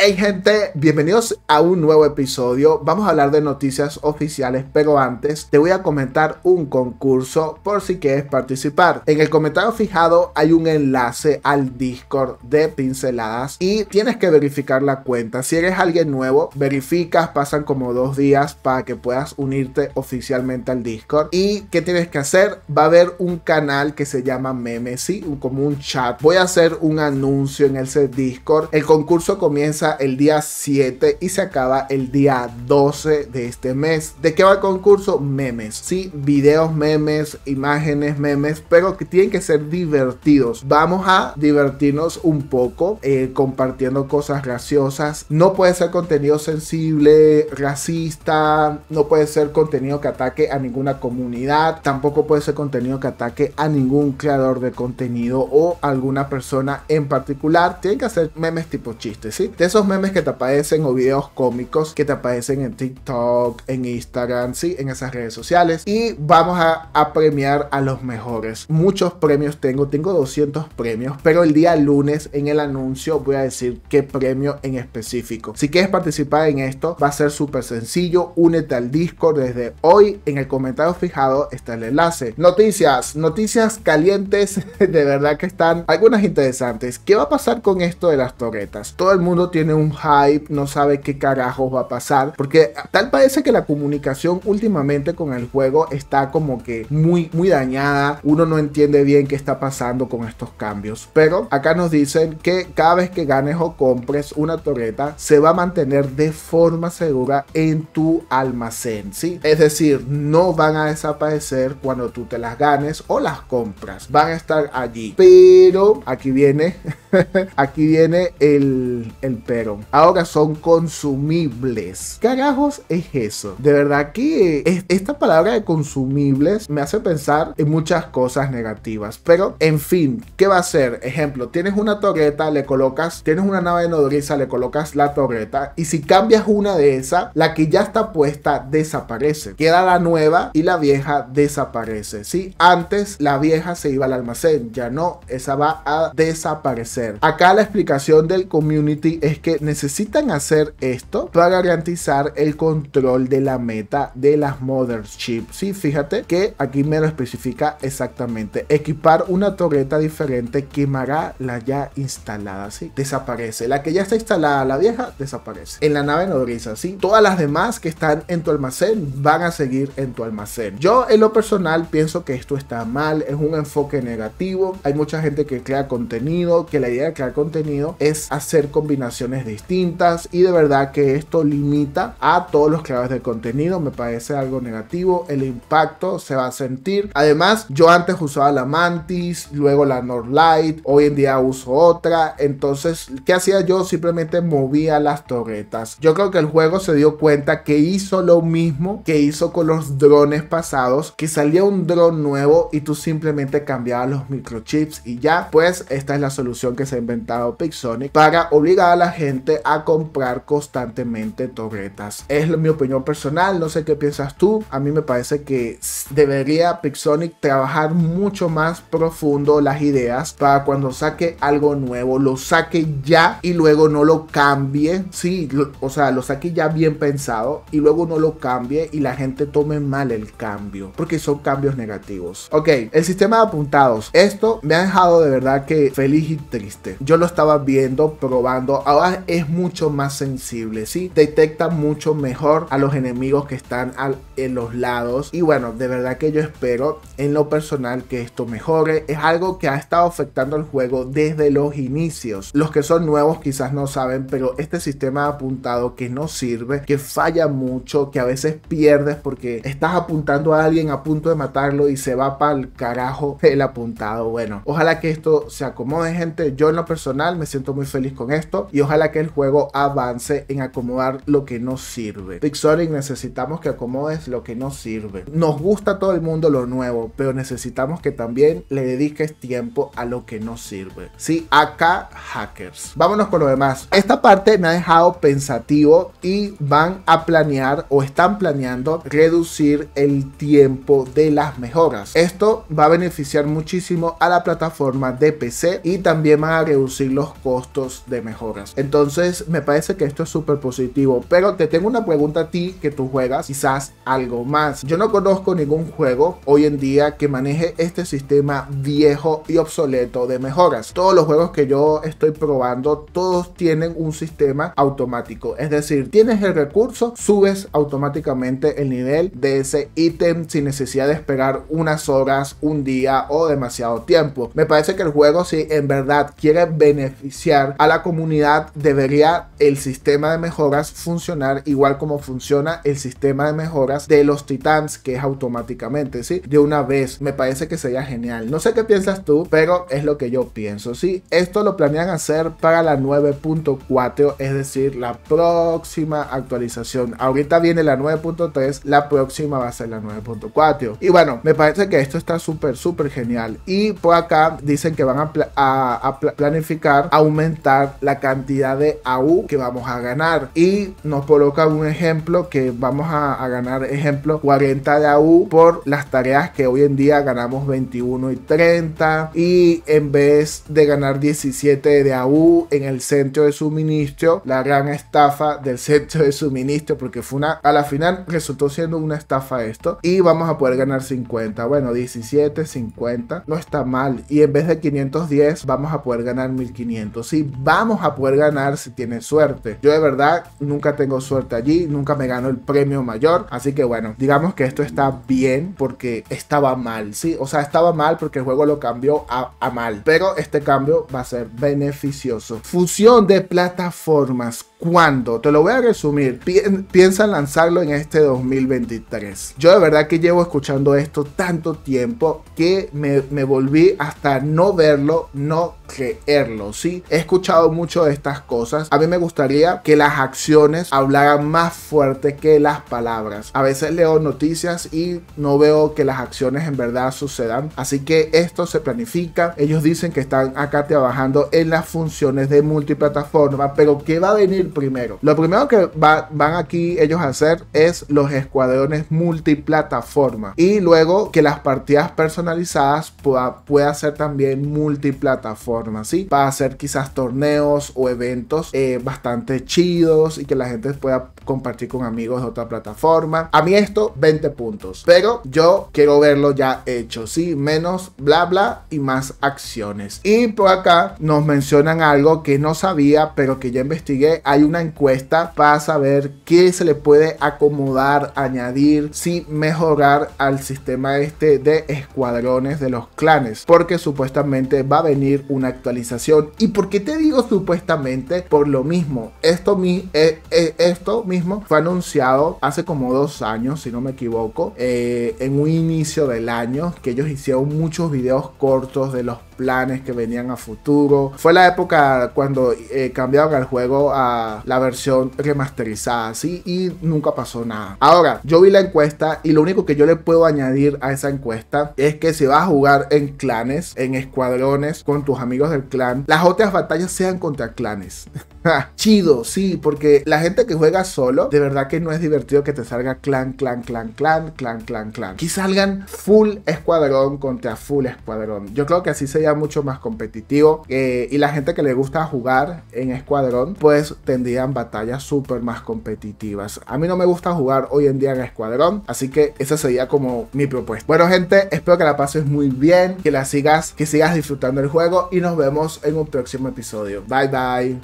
Hey gente, bienvenidos a un nuevo episodio. Vamos a hablar de noticias oficiales, pero antes te voy a comentar un concurso por si quieres participar. En el comentario fijado hay un enlace al Discord de Pinceladas y tienes que verificar la cuenta. Si eres alguien nuevo, verificas, pasan como dos días para que puedas unirte oficialmente al Discord. ¿Y qué tienes que hacer? Va a haber un canal que se llama Memes, como un chat. Voy a hacer un anuncio en ese Discord. El concurso comienza el día 7 y se acaba el día 12 de este mes. ¿De qué va el concurso? Memes. Sí, videos, memes, imágenes, memes, pero que tienen que ser divertidos. Vamos a divertirnos un poco eh, compartiendo cosas graciosas. No puede ser contenido sensible, racista, no puede ser contenido que ataque a ninguna comunidad, tampoco puede ser contenido que ataque a ningún creador de contenido o alguna persona en particular. Tienen que hacer memes tipo chistes, ¿sí? De esos memes que te aparecen o videos cómicos que te aparecen en TikTok, en Instagram, sí, en esas redes sociales. Y vamos a, a premiar a los mejores. Muchos premios tengo, tengo 200 premios, pero el día lunes en el anuncio voy a decir qué premio en específico. Si quieres participar en esto, va a ser súper sencillo. Únete al Discord desde hoy. En el comentario fijado está el enlace. Noticias, noticias calientes, de verdad que están algunas interesantes. ¿Qué va a pasar con esto de las torretas? Todo el mundo tiene un hype, no sabe qué carajos va a pasar, porque tal parece que la comunicación últimamente con el juego está como que muy, muy dañada, uno no entiende bien qué está pasando con estos cambios, pero acá nos dicen que cada vez que ganes o compres una torreta, se va a mantener de forma segura en tu almacén, ¿sí? Es decir, no van a desaparecer cuando tú te las ganes o las compras, van a estar allí, pero aquí viene, aquí viene el, el ahora son consumibles. Carajos es eso? De verdad que esta palabra de consumibles me hace pensar en muchas cosas negativas. Pero, en fin, ¿qué va a ser? Ejemplo, tienes una torreta, le colocas, tienes una nave nodriza, le colocas la torreta y si cambias una de esas, la que ya está puesta desaparece. Queda la nueva y la vieja desaparece. Si antes la vieja se iba al almacén, ya no, esa va a desaparecer. Acá la explicación del community es que necesitan hacer esto para garantizar el control de la meta de las Mothership. Sí, fíjate que aquí me lo especifica exactamente. Equipar una torreta diferente quemará la ya instalada. Sí, desaparece. La que ya está instalada, la vieja, desaparece. En la nave nodriza, sí. Todas las demás que están en tu almacén van a seguir en tu almacén. Yo, en lo personal, pienso que esto está mal. Es un enfoque negativo. Hay mucha gente que crea contenido, que la idea de crear contenido es hacer combinaciones distintas y de verdad que esto limita a todos los creadores de contenido. Me parece algo negativo. El impacto se va a sentir. Además, yo antes usaba la Mantis, luego la Nordlight, hoy en día uso otra. Entonces, ¿qué hacía yo? Simplemente movía las torretas. Yo creo que el juego se dio cuenta que hizo lo mismo que hizo con los drones pasados, que salía un dron nuevo y tú simplemente cambiabas los microchips y ya, pues esta es la solución que se ha inventado Pixonic para obligar a la gente a comprar constantemente torretas. Es mi opinión personal, no sé qué piensas tú. A mí me parece que debería Pixonic trabajar mucho más profundo las ideas para cuando saque algo nuevo, lo saque ya y luego no lo cambie. Sí, o sea, lo saque ya bien pensado y luego no lo cambie y la gente tome mal el cambio porque son cambios negativos. Ok, el sistema de apuntados. Esto me ha dejado de verdad que feliz y triste. Yo lo estaba viendo, probando. Ahora es mucho más sensible, ¿sí? Detecta mucho mejor a los enemigos que están en los lados. Y bueno, de verdad que yo espero en lo personal que esto mejore. Es algo que ha estado afectando el juego desde los inicios. Los que son nuevos quizás no saben, pero este sistema apuntado que no sirve, que falla mucho, que a veces pierdes porque estás apuntando a alguien a punto de matarlo y se va para el carajo el apuntado. Bueno, ojalá que esto se acomode, gente. Yo en lo personal me siento muy feliz con esto y ojalá que el juego avance en acomodar lo que no sirve. Pixonic necesitamos que acomodes lo que no sirve. Nos gusta a todo el mundo lo nuevo, pero necesitamos que también le dediques tiempo a lo que no sirve. Sí, acá hackers. Vámonos con lo demás. Esta parte me ha dejado pensativo y van a planear o están planeando reducir el tiempo de las mejoras. Esto va a beneficiar muchísimo a la plataforma de PC y también van a reducir los costos de mejoras. Entonces, Entonces me parece que esto es súper positivo. Pero te tengo una pregunta a ti que tú juegas, quizás algo más. Yo no conozco ningún juego hoy en día que maneje este sistema viejo y obsoleto de mejoras. Todos los juegos que yo estoy probando, todos tienen un sistema automático. Es decir, tienes el recurso, subes automáticamente el nivel de ese ítem sin necesidad de esperar unas horas, un día o demasiado tiempo. Me parece que el juego si en verdad quiere beneficiar a la comunidad, debería el sistema de mejoras funcionar igual como funciona el sistema de mejoras de los titans, que es automáticamente, ¿sí? De una vez. Me parece que sería genial. No sé qué piensas tú, pero es lo que yo pienso, ¿sí? Esto lo planean hacer para la 9.4, es decir, la próxima actualización. Ahorita viene la 9.3, la próxima va a ser la 9.4. Y bueno, me parece que esto está súper, súper genial. Y por acá dicen que van a, planificar aumentar la cantidad de AU que vamos a ganar. Y nos coloca un ejemplo que vamos a, a ganar, ejemplo, 40 de AU por las tareas que hoy en día ganamos 21 y 30. Y en vez de ganar 17 de AU en el centro de suministro, la gran estafa del centro de suministro, porque fue una, a la final resultó siendo una estafa esto. Y vamos a poder ganar 50. Bueno, 17, 50, no está mal. Y en vez de 510, vamos a poder ganar 1500. Sí, vamos a poder ganar si tienes suerte. Yo de verdad nunca tengo suerte allí, nunca me gano el premio mayor. Así que bueno, digamos que esto está bien porque estaba mal, ¿sí? O sea, estaba mal porque el juego lo cambió a, a mal. Pero este cambio va a ser beneficioso. Fusión de plataformas ¿Cuándo? Te lo voy a resumir. piensa en lanzarlo en este 2023. Yo de verdad que llevo escuchando esto tanto tiempo que me, me volví hasta no verlo, no creerlo, ¿sí? He escuchado mucho de estas cosas. A mí me gustaría que las acciones hablaran más fuerte que las palabras. A veces leo noticias y no veo que las acciones en verdad sucedan. Así que esto se planifica. Ellos dicen que están acá trabajando en las funciones de multiplataforma, pero ¿qué va a venir primero? Lo primero que van aquí ellos a hacer es los escuadrones multiplataforma y luego que las partidas personalizadas pueda, pueda ser también multiplataforma así para hacer quizás torneos o eventos eh, bastante chidos y que la gente pueda compartir con amigos de otra plataforma. A mí esto 20 puntos, pero yo quiero verlo ya hecho, sí, menos bla bla y más acciones. Y por acá nos mencionan algo que no sabía, pero que ya investigué. Hay una encuesta para saber qué se le puede acomodar, añadir, sí, mejorar al sistema este de escuadrones de los clanes, porque supuestamente va a venir una actualización. ¿Y por qué te digo supuestamente? Por lo mismo, esto, eh, eh, mismo fue anunciado hace como dos años, si no me equivoco, eh, en un inicio del año, que ellos hicieron muchos videos cortos de los planes que venían a futuro. Fue la época cuando eh, cambiaron el juego a la versión remasterizada, ¿sí? Y nunca pasó nada. Ahora, yo vi la encuesta y lo único que yo le puedo añadir a esa encuesta es que si vas a jugar en clanes, en escuadrones, con tus amigos del clan, las otras batallas sean contra clanes. Chido, sí, porque la gente que juega solo, de verdad que no es divertido que te salga clan, clan, clan, clan, clan, clan, clan. Aquí salgan full escuadrón contra full escuadrón. Yo creo que así mucho más competitivo. Eh, y la gente que le gusta jugar en escuadrón, pues tendrían batallas súper más competitivas. A mí no me gusta jugar hoy en día en escuadrón, así que esa sería como mi propuesta. Bueno, gente, espero que la pases muy bien, que la sigas, que sigas disfrutando el juego y nos vemos en un próximo episodio. Bye bye.